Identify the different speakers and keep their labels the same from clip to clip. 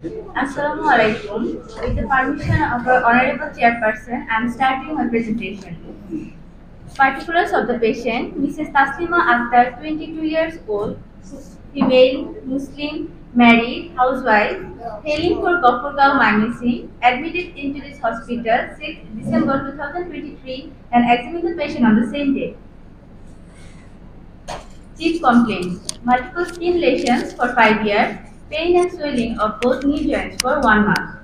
Speaker 1: Assalamu alaikum. With the permission of our honorable chairperson, I am starting my presentation. Particulars of the patient, Mrs. Taslima Akhtar, 22 years old, female, Muslim, married, housewife, hailing for Gafargaon, Mymensingh, admitted into this hospital 6 December 2023 and examined the patient on the same day. Chief complaints, multiple skin lesions for 5 years, pain and swelling of both knee joints for 1 month.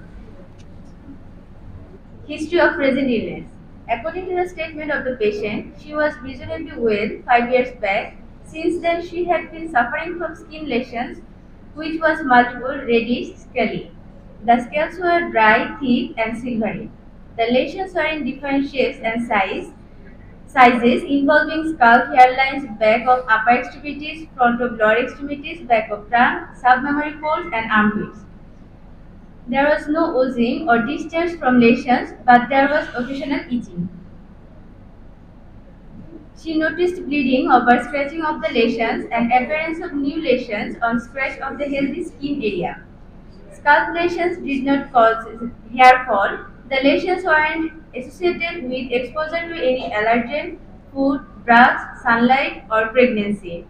Speaker 1: History of present illness. According to the statement of the patient, she was reasonably well 5 years back. Since then, she had been suffering from skin lesions, which was multiple, reddish, scaly. The scales were dry, thick, and silvery. The lesions were in different shapes and size, sizes involving scalp hairlines, back of upper extremities, front of lower extremities, back of trunk, submammary folds, and armpits. There was no oozing or discharge from lesions, but there was occasional itching. She noticed bleeding over scratching of the lesions and appearance of new lesions on scratch of the healthy skin area. Scalp lesions did not cause hair fall. The lesions weren't associated with exposure to any allergen, food, drugs, sunlight, or pregnancy.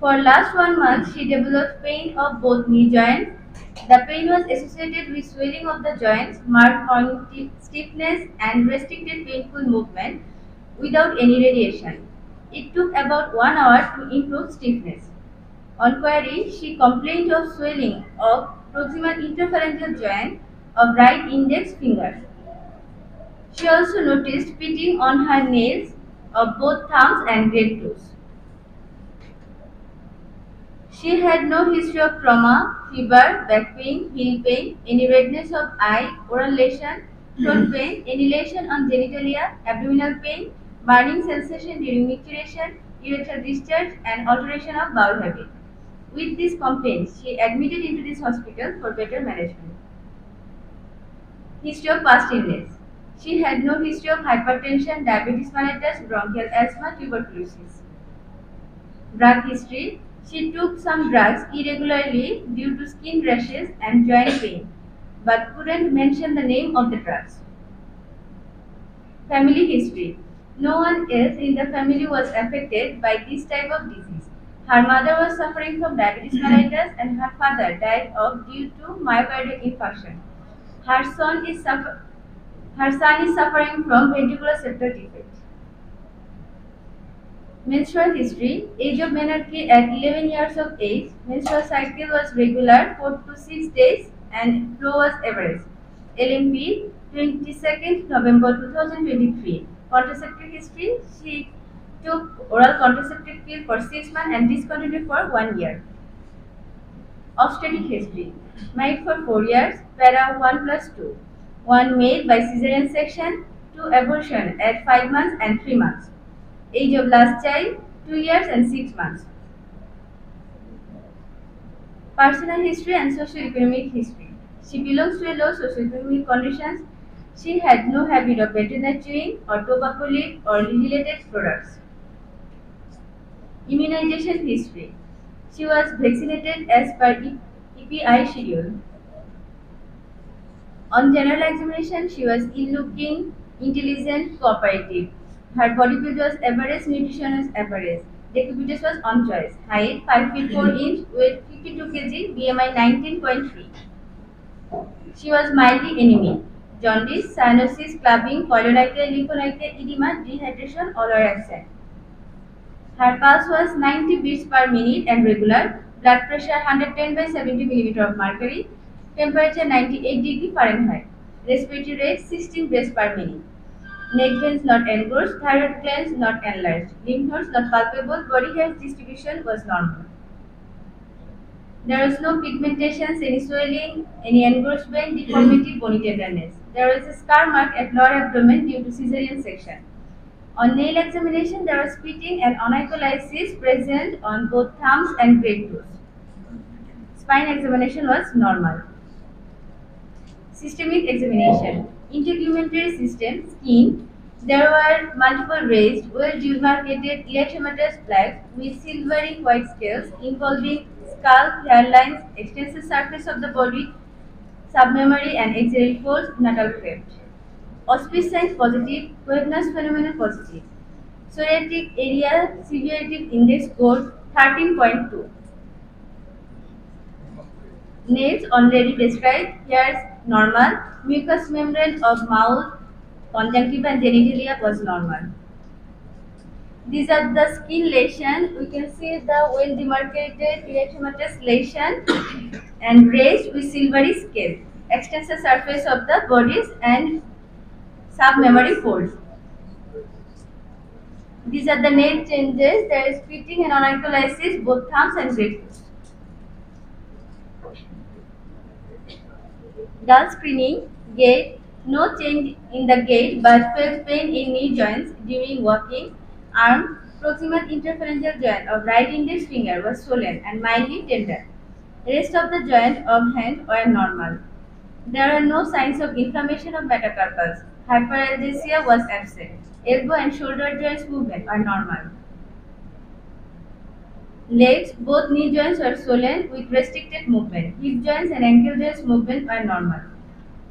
Speaker 1: For last one month, she developed pain of both knee joints. The pain was associated with swelling of the joints, marked stiffness, and restricted painful movement without any radiation. It took about one hour to improve stiffness. On query, she complained of swelling of proximal interphalangeal joint of right index finger. She also noticed pitting on her nails of both thumbs and great toes. She had no history of trauma, fever, back pain, heel pain, any redness of eye, oral lesion, throat mm-hmm. pain, any lesion on genitalia, abdominal pain, burning sensation during micturition, urethral discharge, and alteration of bowel habit. With these complaints, she admitted into this hospital for better management. History of past illness. She had no history of hypertension, diabetes mellitus, bronchial asthma, tuberculosis. Drug history. She took some drugs irregularly due to skin rashes and joint pain, but couldn't mention the name of the drugs. Family history. No one else in the family was affected by this type of disease. Her mother was suffering from diabetes mellitus and her father died of due to myocardial infarction. Her son is suffer- her son is suffering from ventricular septal defect. Menstrual history. Age of menarche at 11 years of age. Menstrual cycle was regular 4 to 6 days and flow was average. LMP 22nd November 2023. Contraceptive history. She took oral contraceptive pill for 6 months and discontinued for 1 year. Obstetric history. Married for 4 years. Para 1 plus 2. 1 male by cesarean section. 2 abortion at 5 months and 3 months. Age of last child 2 years and 6 months. Personal history and socio-economic history. She belongs to a low socio-economic conditions. She had no habit of betadine chewing or tobacco leaf or related products. Immunization history. She was vaccinated as per EPI schedule. On general examination, she was ill-looking, intelligent, cooperative. Her body build was average, nutrition was average. Decubitus was on choice. Height 5 feet 4 mm-hmm. inch, weight 52 kg, BMI 19.3. She was mildly anemic. Jaundice, cyanosis, clubbing, koilonychia, leukonychia edema, dehydration, all were absent. Her pulse was 90 beats per minute and regular. Blood pressure 110 by 70 millimeter of mercury. Temperature 98 degree Fahrenheit. Respiratory rate 16 breaths per minute. Neck veins not engorged, thyroid glands not enlarged, lymph nodes not palpable, body hair distribution was normal. There was no pigmentations, any swelling, any vein, deformity, bony tenderness. There was a scar mark at lower abdomen due to cesarean section. On nail examination, there was pitting and onycholysis present on both thumbs and great toes. Spine examination was normal. Systemic examination. Integumentary system, skin. There were multiple raised, well demarcated erythematous plaques with silvery white scales involving skull, hairlines, extensive surface of the body, submammary and axillary folds, natal cleft. Auspitz signs positive, Koebner's phenomenon positive. Psoriatic area severity index score 13.2. Nails already described, hairs normal, mucous membrane of mouth, conjunctiva and genitalia was normal. These are the skin lesion. We can see the well demarcated erythematous lesion and raised with silvery scale. Extensive surface of the bodies and submammary folds. These are the nail changes. There is pitting and onycholysis, both thumbs and great GALS screening, gait, no change in the gait but felt pain in knee joints during walking. Arm, proximal interphalangeal joint of right index finger was swollen and mildly tender. Rest of the joint of hand were normal. There are no signs of inflammation of metacarpals. Hyperalgesia was absent. Elbow and shoulder joints movement are normal. Legs, both knee joints were swollen with restricted movement. Hip joints and ankle joints movement are normal.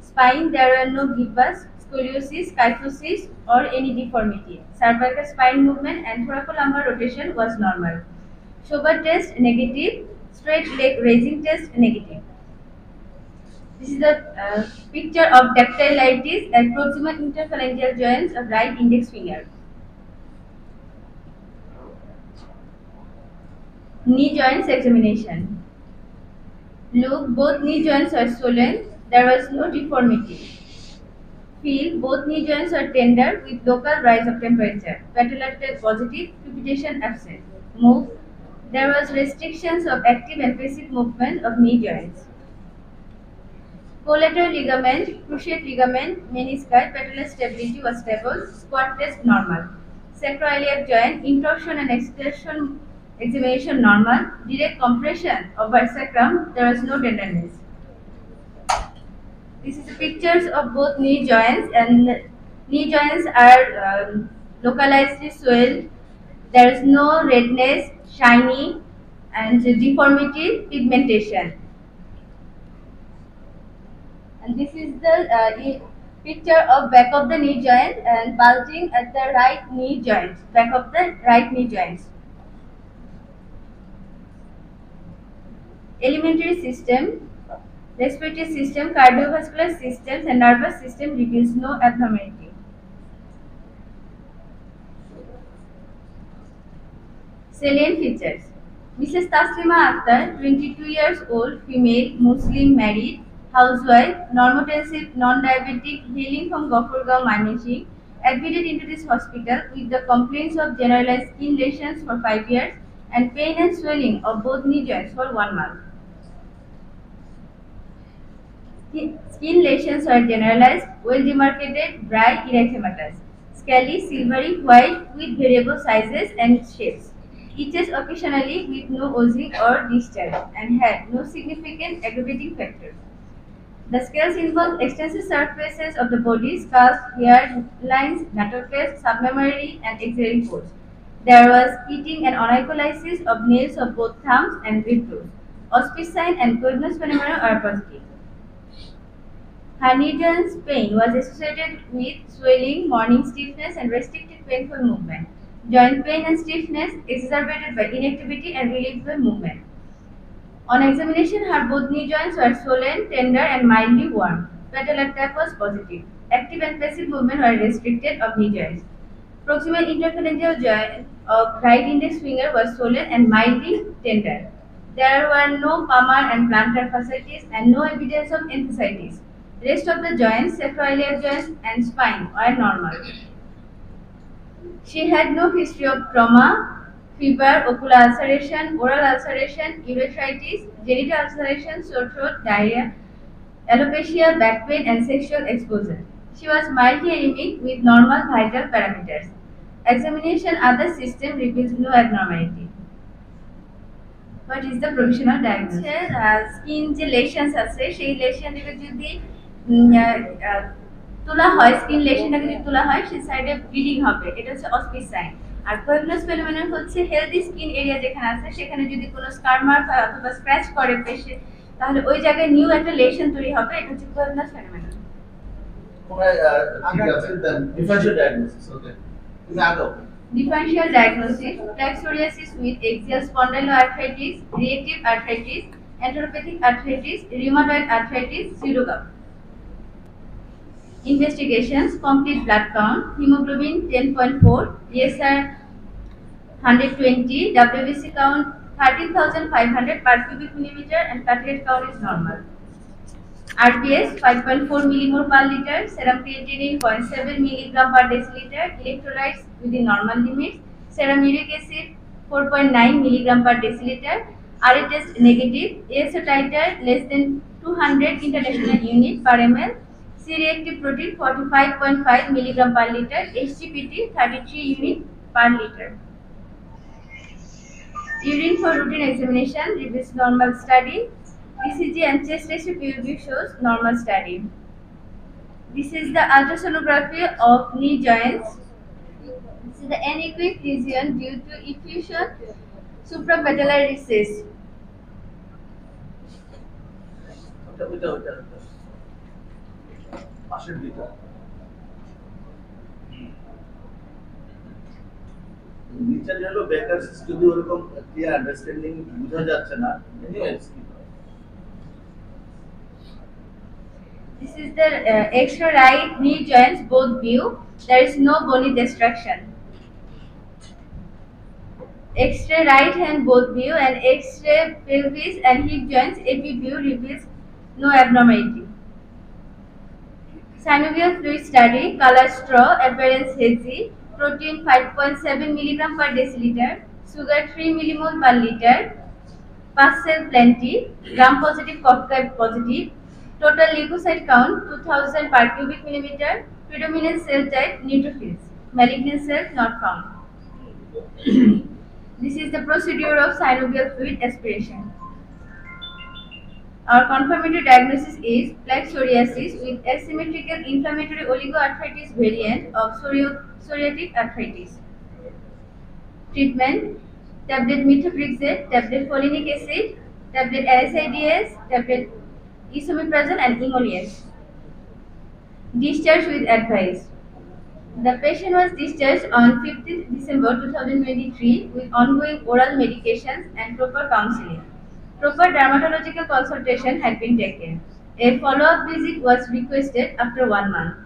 Speaker 1: Spine, there were no gibbus, scoliosis, kyphosis or any deformity. Cervical spine movement and thoracolumbar rotation was normal. Schober test negative, straight leg raising test negative. This is a uh, picture of dactylitis and proximal interphalangeal joints of right index finger. Knee joints examination. Look, both knee joints are swollen. There was no deformity. Feel both knee joints are tender with local rise of temperature. Patellar positive, crepitation absent. Move. There was restrictions of active and passive movement of knee joints. Collateral ligament, cruciate ligament, menisci, patellar stability was stable. Squat test normal. Sacroiliac joint, intorsion and extension examination normal, direct compression of sacrum, there was no tenderness. This is the pictures of both knee joints and knee joints are um, localizedly swelled. There is no redness, shiny and deformity, pigmentation. And this is the uh, picture of back of the knee joint and bulging at the right knee joint, back of the right knee joints. alimentary system, respiratory system, cardiovascular systems and nervous system reveals no abnormality. Salient features. Mrs. Taslima Akhtar, 22 years old, female, Muslim, married, housewife, normotensive, non-diabetic, hailing from Gafargaon, Mymensingh, admitted into this hospital with the complaints of generalized skin lesions for 5 years and pain and swelling of both knee joints for 1 month. Skin lesions are generalized, well demarcated, dry, erythematous, scaly, silvery, white with variable sizes and shapes. Itches occasionally with no oozing or discharge and had no significant aggravating factors. The scales involve extensive surfaces of the body, scalp, hair lines, natal cleft, submammary and axillary folds. There was eating and onycholysis of nails of both thumbs and. Auspitz sign and Koebner's phenomena are positive. Hannigan's pain was associated with swelling, morning stiffness, and restricted painful movement. Joint pain and stiffness exacerbated by inactivity and relieved by movement. On examination, her both knee joints were swollen, tender, and mildly warm. Patellar tap was positive. Active and passive movement were restricted of knee joints. Proximal interphalangeal joint of right index finger was swollen and mildly tender. There were no palmar and plantar fasciitis and no evidence of enthesitis. Rest of the joints, sacroiliac joints and spine were normal. She had no history of trauma, fever, ocular ulceration, oral ulceration, urethritis, genital ulceration, sore throat, diarrhea, alopecia, back pain and sexual exposure. She was mildly anemic with normal vital parameters. Examination other system reveals no abnormality. What is the provisional diagnosis? Skin যে lesions আছে সেই লেশনগুলো যদি তোলা হয় skin লেশনটাকে যদি তোলা হয় সে সাইডে ব্লিডিং হবে এটা হচ্ছে অসপিস সাইন আর ফেবলেস ফেনোমেনন হচ্ছে হেলদি স্কিন এরিয়া যেখানে আছে সেখানে যদি কোনো স্কার মার্ক হয় অথবা স্ক্র্যাচ করে পেশে তাহলে ওই জায়গায় নিউ একটা লেশন তৈরি হবে এটা হচ্ছে ফেবলেস ফেনোমেনন
Speaker 2: ঠিক আছে? Differential diagnosis okay
Speaker 1: differential diagnosis ফ্ল্যাক্সোরিয়াসিস with axial spondyloarthritis reactive arthritis enteropathic arthritis rheumatoid arthritis সিরোগাপ Investigations, complete blood count, hemoglobin 10.4, ESR 120, WBC count 13,500 per cubic millimeter and platelet count is normal. RPS 5.4 millimole per liter, serum creatinine 0.7 milligram per deciliter, electrolytes within normal limits, serum uric acid 4.9 milligram per deciliter, RA test negative, ASO titer less than 200 international unit per ml, C-reactive protein 45.5 milligram per liter, SGPT 33 unit per liter. Urine for routine examination reveals normal study. ECG and chest ratio PUB shows normal study. This is the ultrasonography of knee joints. This is the anechoic region due to effusion suprapatellar recess.
Speaker 2: পাশের নিচে যদি ওরকম clear understanding বোঝা যাচ্ছে না anyways
Speaker 1: This is the uh, X-ray right knee joint. both view. There is no bony destruction. X-ray right hand both view and X-ray pelvis and hip joints AP view reveals no abnormality. Synovial fluid study, color straw, appearance hazy, protein 5.7 milligram per deciliter, sugar 3 millimole per liter, pus cell plenty, gram positive, copper positive, total leukocyte count 2000 per cubic millimeter, predominant cell type neutrophils, malignant cells not found. this is the procedure of synovial fluid aspiration. Our confirmatory diagnosis is plaque psoriasis with asymmetrical inflammatory oligoarthritis variant of psoriatic arthritis. Treatment tablet methotrexate, tablet folinic acid, tablet NSAIDs, tablet esomeprazole and emollients. Discharge with advice. The patient was discharged on 15th December 2023 with ongoing oral medications and proper counseling. Proper dermatological consultation had been taken. A follow-up visit was requested after one month.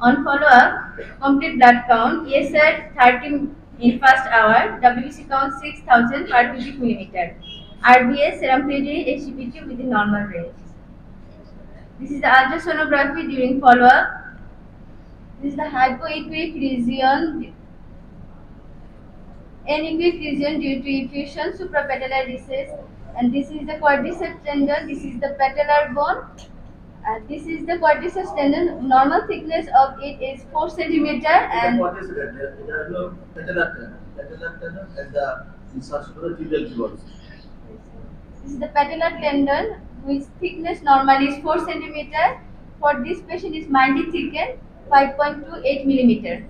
Speaker 1: On follow-up, complete blood count, ESR 30 in first hour, WBC count 6000 per cubic millimeter. RBS, serum creatinine, SGPT within normal range. This is the ultrasonography during follow-up. This is the hypoechoic region, anechoic region due to effusion, suprapatellar recess. And this is the quadriceps tendon, this is the patellar bone. and this is the quadriceps tendon. Normal thickness of it is 4 centimeter and...
Speaker 2: The quadriceps, patellar tendon, patellar tendon and the insufferal bones.
Speaker 1: This is the patellar tendon which thickness normally is 4 centimeter. For this patient is mildly thickened 5.28 millimeter.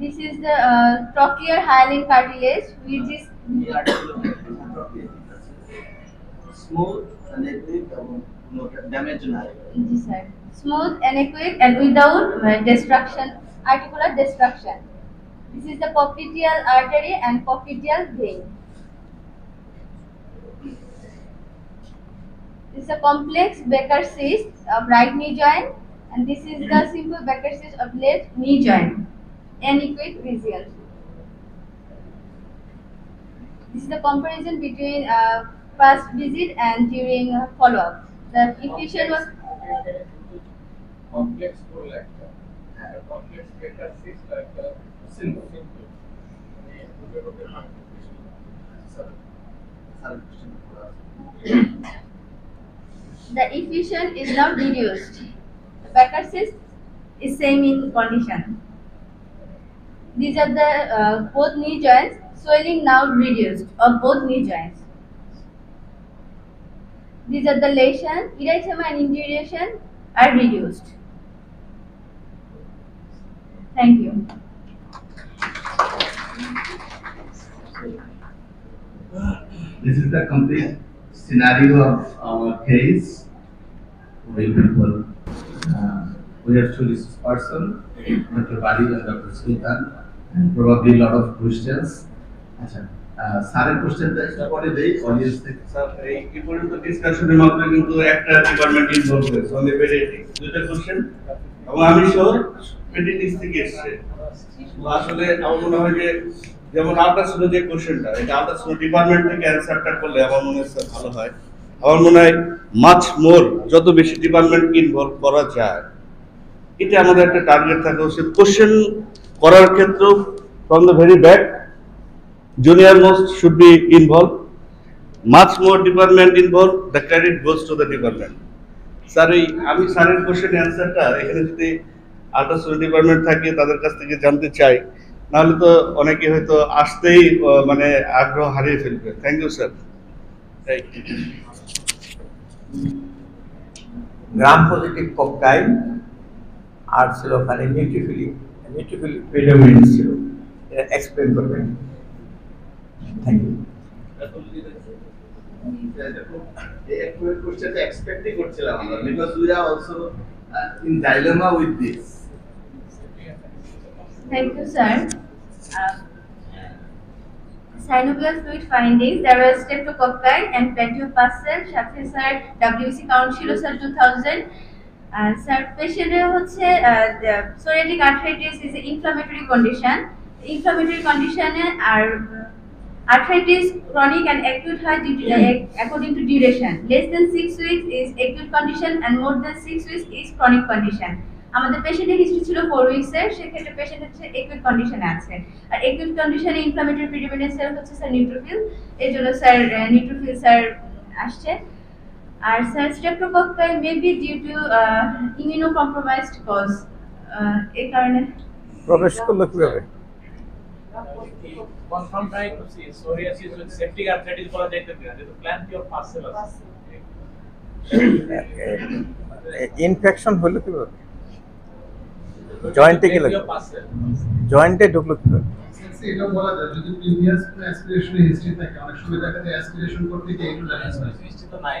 Speaker 1: This is the uh, trochlear hyaline cartilage, which is smooth and adequate, and without uh, destruction, articular destruction. This is the popliteal artery and popliteal vein. This is a complex Baker cyst of right knee joint, and this is the simple Baker cyst of left knee joint adequate result. This is the comparison between uh, first visit and during uh, follow-up. The efficient was
Speaker 3: complex
Speaker 2: the efficiency is
Speaker 1: the efficient is now reduced. The Packer is same in condition. These are the uh, both knee joints swelling now reduced of both knee joints. These are the lesion, erythema and induration are reduced. Thank you.
Speaker 2: This is the complete scenario of our case. We people, uh, we have two resource person, Dr. Bali and Dr. Sultan, and probably a lot of questions. আচ্ছা স্যারের কোশ্চেনটা পরে দেই audience থেকে
Speaker 4: sir, এই কি পর্যন্ত ডিসকাশনের কিন্তু একটা ডিপার্টমেন্ট ইনভলভ হয়েছে কোশ্চেন এবং আমি শিওর থেকে এসছে। আসলে আমার মনে হয় যে, যেমন যে কোশ্চেনটা এটা আল্ট্রাসাউন্ড ডিপার্টমেন্ট থেকে অ্যান্সারটা করলে আমার মনে হয় ভালো হয়। আমার মনে হয় মাছ মোর যত বেশি ডিপার্টমেন্ট ইনভলভ করা যায় এটা আমাদের একটা টার্গেট থাকে উচিত। কোশ্চেন করার ক্ষেত্রেও from the very back junior most should be involved. Much more department involved, the credit goes to the department. Sir এই আমি স্যারের কোশ্চেন অ্যান্সারটা এখানে যদি আল্ট্রাসাউন্ড ডিপার্টমেন্ট থাকে তাদের কাছ থেকে জানতে চাই নাহলে তো অনেকে হয়তো আসতেই মানে আগ্রহ হারিয়ে ফেলবে thank you sir
Speaker 5: gram positive ককটাইল আর ছিল ওখানে নিউট্রিফিলি নিউট্রিফিলি প্রিডোমিনেন্ট ছিল এটা এক্সপ্লেন করবেন থ্যাংক ইউ
Speaker 2: এই কোশ্চেনটা এক্সপেক্টই করছিলাম আমরা because we are also in dilemma with this
Speaker 1: Thank you, sir. Uh, synovial fluid findings, there was streptococci and plagiopascal, সাথে স্যার WBC count ছিল স্যার 2000 আর স্যার পেশেন্টের হচ্ছে psoriatic arthritis is inflammatory condition inflammatory কন্ডিশনে আর arthritis chronic and acute হয় due to according to duration less than six weeks is acute condition and more than six weeks is chronic condition আমাদের পেশেন্টের history ছিল four উইক্সের সেক্ষেত্রে patient হচ্ছে acute কন্ডিশনে আছে। আর একুইট কন্ডিশনে ইনফ্লামেটরি প্রিডিমিনেন্ট স্যার হচ্ছে স্যার নিউট্রোফিল এর জন্য স্যার নিউট্রোফিল স্যার আসছে। আর sir streptococci may be due to immunocompromised cause এই কারণে।
Speaker 5: প্রবেশ করল কীভাবে?
Speaker 3: কনফার্ম ট্রাই করছি সোরিয়াসিস উইথ সেপ্টিক আর্থ্রাইটিস বলা যাইতে পারে যেহেতু প্ল্যান্ট পিওর পার্সেল
Speaker 5: ইনফেকশন হলো কীভাবে? জয়েন্টে গেলে
Speaker 3: Plant
Speaker 5: জয়েন্টে ঢুকলো কীভাবে?
Speaker 6: এটা বলা যায় যদি প্রিভিয়াস অ্যাসপিরেশনের হিস্ট্রি থাকে অনেক সময় দেখা যায় অ্যাসপিরেশন করতে গিয়ে একটু ড্যামেজ হয়
Speaker 3: দৃষ্টি তো নাই।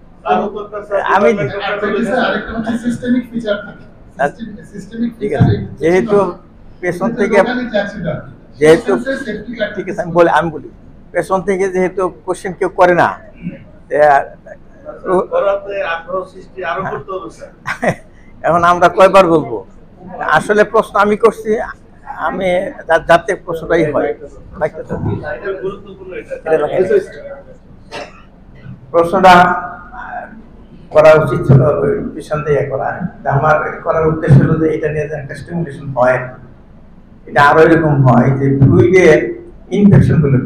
Speaker 5: আমি-
Speaker 6: আর্থ্রাইটিসের আরেকটা হচ্ছে সিস্টেমিক ফিচার থাকে। সিস্টেমিক
Speaker 5: ঠিক আছে। যেহেতু পেছন থেকে যেহেতু ঠিক আছে আমি বলি আমি বলি। পেছন থেকে যেহেতু কোশ্চেন কেউ করে না
Speaker 4: স্যার।
Speaker 5: এখন আমরা কয়বার বলব? আসলে প্রশ্ন আমি করছি আমি যাতে প্রশ্নটাই হয় মাইকটা তো দিই।
Speaker 4: এটা গুরুত্বপূর্ণ এটা
Speaker 5: এটা রাখেন। প্রশ্নটা করা উচিত ছিল পিছন থেকে করা। আমার করার উদ্দেশ্য হলো যে এটা নিয়ে একটা স্টিমুলেশন হয়। এটা আরও এরকম হয় যে ফ্লুইডে ইনফেকশন হলো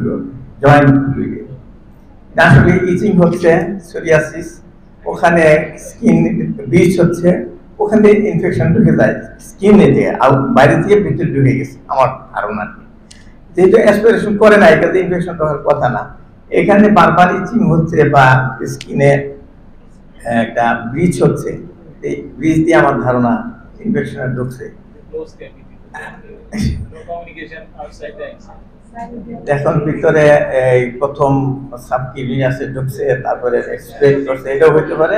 Speaker 5: জয়েন্ট ফ্লুইডে আসলে ইচিং হচ্ছে সোরিয়াসিস ওখানে স্কিন বিচ হচ্ছে, ওখান থেকে ইনফেকশন ঢুকে যায় স্কিনে দিয়ে আউট বাইরে থেকে ভিতরে ঢুকে গেছে, আমার ধারণা। আর। যেহেতু অ্যাসপিরেশন করে না এটাতে ইনফেকশন হওয়ার কথা না। এখানে বারবার ইচিং হচ্ছে বা স্কিনে একটা ব্রিজ হচ্ছে। এই ব্রিজ দিয়ে আমার ধারণা ইনফেকশনের ঢুকছে। এখন ভিতরে, এই প্রথম সাবকিউনিয়াসে ঢুকছে, তারপরে এক্সপ্রেস করছে, এটাও হইতে পারে।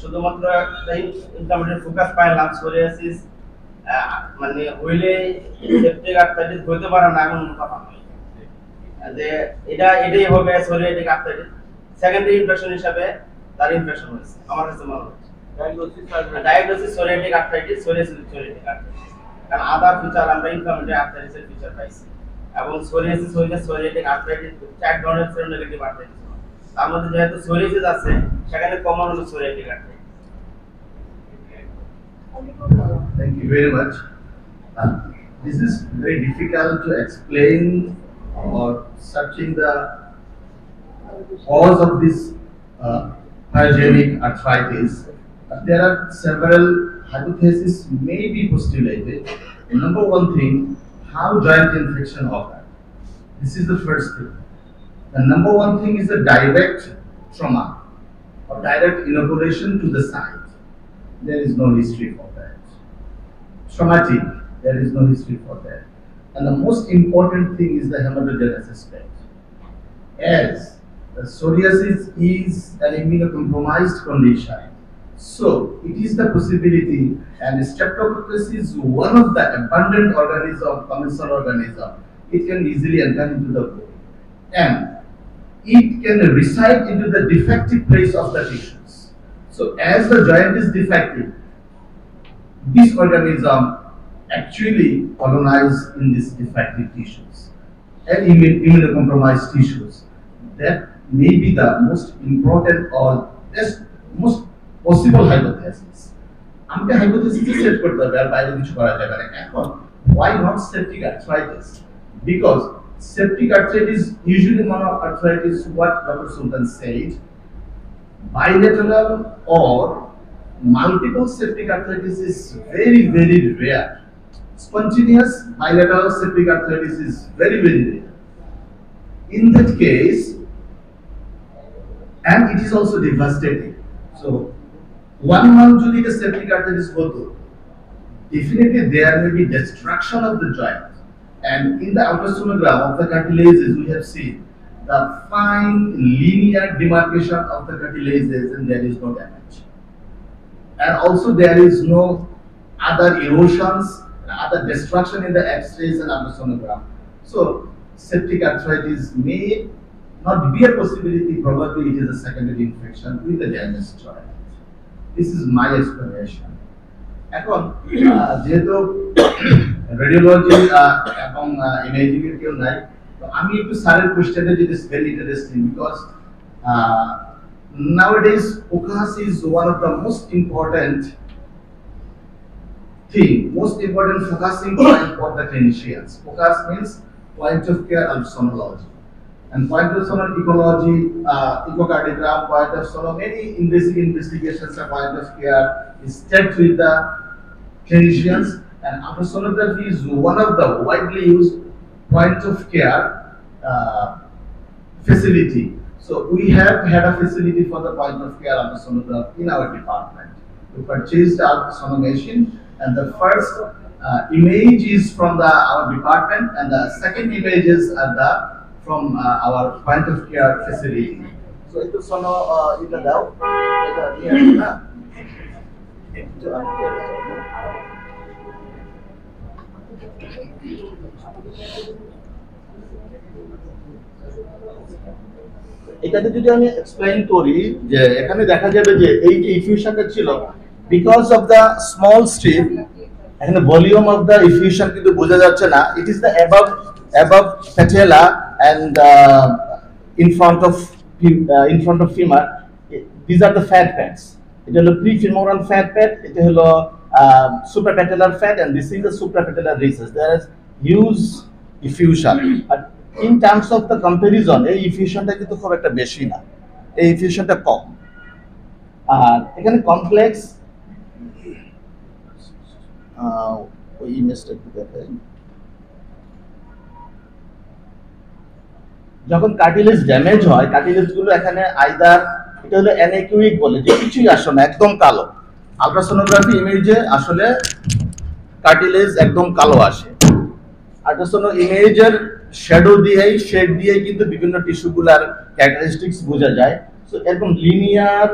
Speaker 7: শুধুমাত্র ইনফ্লামেটরি ফোকাস পায় পাইলাম সোরিয়াসিস মানে হইলে সেপটিক আর্থাইটিস হইতে পারে না এমন কথা নয় যে এটা এটাই হবে সোরিয়াটিক আর্থাইটিস সেকেন্ডারি ইনফেকশন হিসাবে তার ইনফেকশন হয়েছে আমার কাছে মনে হচ্ছে।
Speaker 3: Diagnosis
Speaker 7: psoriatic arthritis psoriasis psoriatic arthritis কারণ আদার ফিচার আমরা ইনফ্লামেটরি আর্থাইটিসের ফিচার পাইছি। এবং সোরিয়াসিস হইলে সোরিয়াটিক আর্থাইটিস চার ধরনের সেরোনেগেটিভ আর্থাইটিস তার মধ্যে যেহেতু সোরিয়াসিস আছে সেখানে কমন হলো psoriatic arthritis
Speaker 2: Thank you very much. Uh, this is very difficult to explain or searching the cause of this uh, pyogenic arthritis. Uh, there are several hypotheses may be postulated. Number one thing, how joint infection occur. This is the first thing. The number one thing is a direct trauma or direct inoculation to the site. There is no history for that. Traumatic, there is no history for that. And the most important thing is the hematogenous aspect. As the psoriasis is an immunocompromised condition, so it is the possibility, and streptococcus is one of the abundant organism, commensal organism. It can easily enter into the body, and it can reside into the defective place of the tissues. So, as the joint is defective, this organism actually colonize in these defective tissues and immun- immunocompromised tissues. That may be the most important or best, most possible hypothesis. আমাকে hypothesis set করতে হবে আর বাইরে কিছু করা যাবে না এখন why not septic arthritis because septic arthritis usually monoarthritis what Dr. Sultan said bilateral or multiple septic arthritis is very very rare spontaneous bilateral septic arthritis is very very rare in that case and it is also devastating so one month যদি the septic arthritis হতো definitely there may be destruction of the joint and in the ultrasonogram of the cartilages we have seen the fine linear demarcation of the cartilages and there is no damage and also there is no other erosions, other destruction in the X-rays and ultrasonogram. So septic arthritis may not be a possibility. Probably it is a secondary infection with the damaged joint. This is my explanation. এখন আহ, যেহেতু radiology এবং imaging এর কেউ নাই তো আমি একটু স্যারের কোশ্চেনে যদি very interesting because nowadays POCUS is one of the most important thing, most important focusing point for the clinicians. POCUS means point of care and sonology. And point of sonal ecology, uh, echocardiogram, point of sonal, many investigations of point of care is checked with the clinicians. And ultrasonography is one of the widely used point of care uh, facility. So we have had a facility for the point of care of in our department. We purchased our machine and the first uh, image is from the our department and the second image is the from uh, our point of care facility. So itu sono uh, itu dah, itu এটাতে যদি আমি explain করি যে এখানে দেখা যাবে যে এই যে ছিল because of the small strip এখানে ভলিউম অফ দ্য ইফিউশন কিন্তু বোঝা যাচ্ছে না it is the above above patella and in front of in front of femur these are the fat এটা হলো প্রি ফিমোরাল ফ্যাট এটা হলো uh, suprapatellar fat and this is the suprapatellar recess. There is huge effusion. But in terms of the comparison, a effusion that is কিন্তু খুব machine, a effusion that ইফিউশনটা কম again, complex. Uh, we missed it together. যখন cartilage damage হয় কার্টিলেজগুলো এখানে either এটা হলো অ্যানেকুইক বলে যে কিছুই আসে না একদম কালো আলট্রাসোনোগ্রাফি ইমেজে আসলে কার্টিলেজ একদম কালো আসে। আল্ট্রাসোনো ইমেজের শ্যাডো দিয়েই শেড দিয়েই কিন্তু বিভিন্ন টিস্যুগুলার ক্যারেক্টারিস্টিক্স বোঝা যায়। সো এরকম linear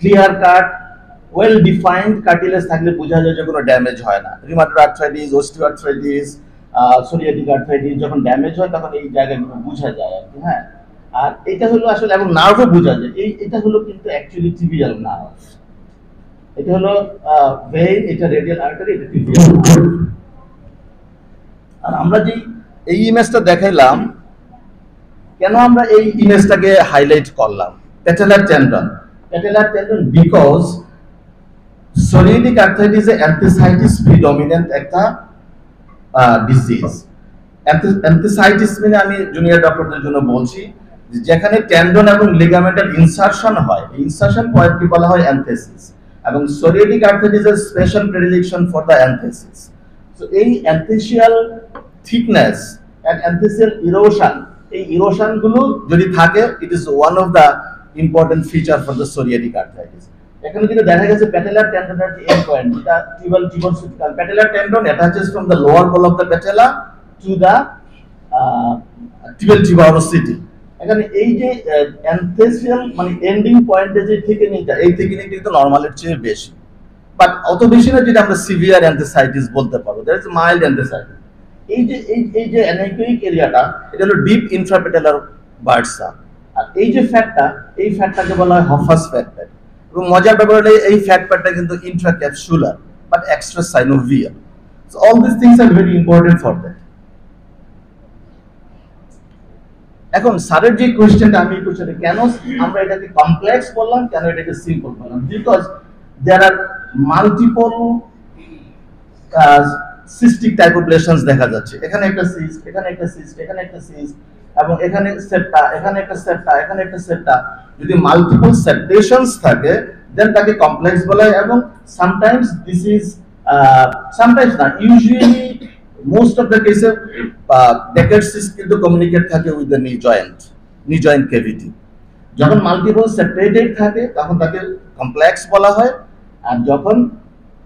Speaker 2: clear cut well defined cartilage থাকলে বোঝা যায় যে কোনো ড্যামেজ হয় না। Rheumatoid arthritis osteoarthritis psoriatic arthritis যখন ড্যামেজ হয়, তখন এই জায়গাগুলো বোঝা যায় আর কি হ্যাঁ? আর এটা হলো আসলে, এবং নার্ভও বোঝা যায়। এই, এটা হলো কিন্তু অ্যাকচুয়ালি টিবিয়াল নার্ভ এটা হলো ভেইন এটা রেডিয়াল আর্টারি এটা টিবিয়াল আর আমরা যেই, এই ইমেজটা দেখাইলাম, কেন আমরা এই ইমেজটাকে হাইলাইট করলাম? Patellar tendon patellar tendon because a predominant একটা ডিজিজ অ্যান্থিসাইটিস মানে আমি জুনিয়র ডক্টরদের জন্য বলছি, যেখানে টেন্ডন এবং লিগামেন্টের ইনসারশন হয়। ইনসারশন পয়েন্টকে বলা হয় অ্যান্থেসিস এবং arthritis এর special predilection for the enthesis so এই entheseal thickness and entheseal erosion এই ইরোশনগুলো যদি থাকে it is one of the important feature for the psoriatic arthritis. এখানে যেটা দেখা গেছে প্যাটেলার টেন্ডনের যে এন্ড পয়েন্ট যেটা tibial tibial সুটিকাল patellar tendon attaches from the lower pole of the patella to the tibial tuberosity এখানে এই যে অ্যান্থেসিয়াল মানে এন্ডিং পয়েন্টে যে এই কিন্তু নরমালের চেয়ে বেশি। বাট অত বেশি না যেটা আমরা সিভিয়ার অ্যান্থেসাইটিস বলতে পারব দ্যাট ইজ মাইল্ড অ্যান্থেসাইটিস এই যে, এই এই যে এরিয়াটা এটা হলো ডিপ ইনফ্রাপেটেলার বার্ডসা আর এই যে ফ্যাটটা এই ফ্যাটটাকে বলা হয় হফাস ফ্যাট প্যাট এবং মজার ব্যাপার হলো, এই ফ্যাট প্যাটটা কিন্তু intracapsular but extra synovial so all this things are very important for that এখন স্যারের যে কোয়েশ্চেনটা আমি কোয়েশ্চেনটা কেন, আমরা এটাকে কমপ্লেক্স বললাম, কেন এটাকে সিম্পল বললাম? Because there are multiple cystic type of lesions দেখা যাচ্ছে। এখানে একটা সিস্ট এখানে একটা সিস্ট এখানে একটা সিস্ট এবং এখানে সেটটা এখানে একটা সেপ্টা এখানে একটা সেপ্টা যদি মাল্টিপল সেপ্টেশনস থাকে দেন তাকে কমপ্লেক্স বলা হয় এবং সামটাইমস দিস ইজ সামটাইমস না ইউজুয়ালি মোস্ট অফ দ্য কেসে ডেকেট সিস্ট কিন্তু কমিউনিকেট থাকে with the knee joint knee joint cavity যখন মাল্টিপল সেপারেটেড থাকে তখন তাকে কমপ্লেক্স বলা হয়। আর যখন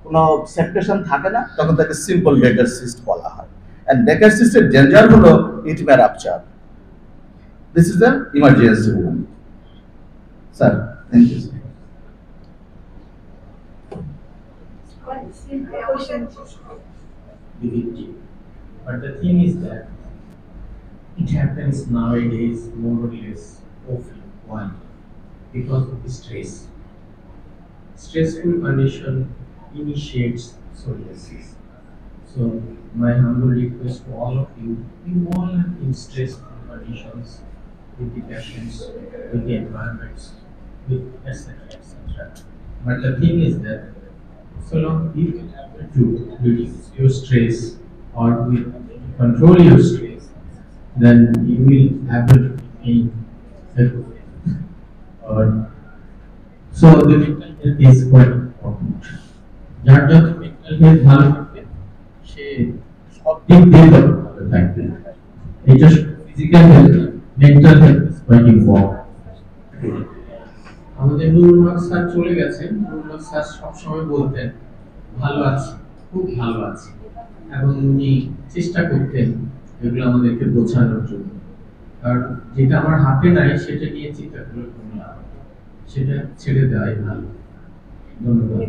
Speaker 2: কোনো সেপারেশন থাকে না তখন তাকে সিম্পল ডেকার সিস্ট বলা হয়। এন্ড ডেকার সিস্টের ডেঞ্জার হলো it may rupture this is the emergency sir thank you
Speaker 5: victim. But the thing is that it happens nowadays more or less often. Why? Because of the stress. Stressful condition initiates psoriasis. So my humble request to all of you, we all are in stressful conditions with the patients, with the environments, with etc. etc. But the thing is that so long you can to reduce your stress or will control your stress, then you will maintain self or so the mental health is quite important. যার যত mental health ভালো থাকবে সে সব দিক দিয়ে ভালো থাকবে এটা physical health mental health is quite important আমাদের নুরুল হক স্যার চলে গেছেন নুরুল হক স্যার সবসময় বলতেন ভালো আছি খুব ভালো আছি এবং উনি চেষ্টা করতেন এগুলো আমাদেরকে বোঝানোর জন্য। কারণ যেটা আমার হাতে নাই, সেটা নিয়ে চিন্তা করে কোনো লাভ সেটা ছেড়ে দেওয়াই ভালো। ধন্যবাদ।